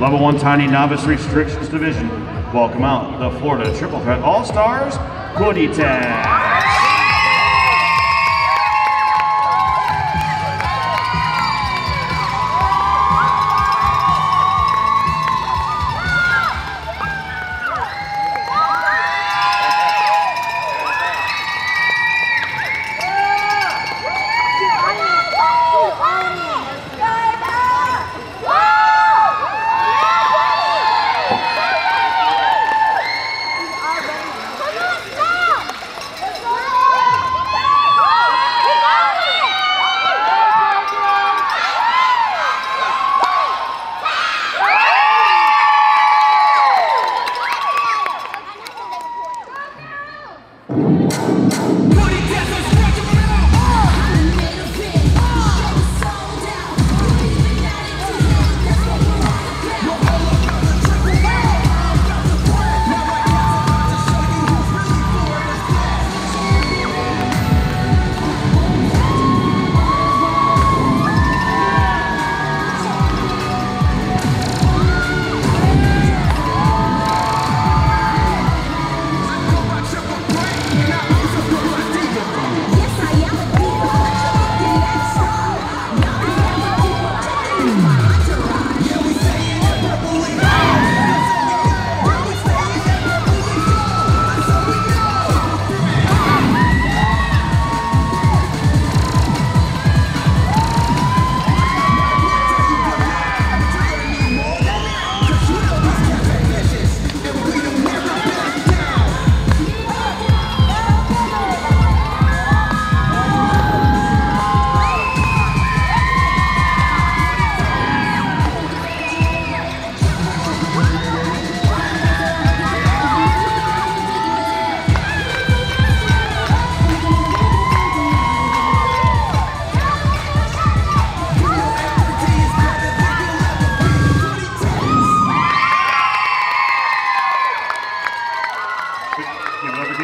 Level 1 Tiny Novice Restrictions Division. Welcome out the Florida Triple Threat All-Stars, Puddy Tatz. Give it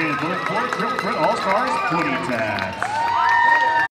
again for the Triple All-Stars Puddy Tatz.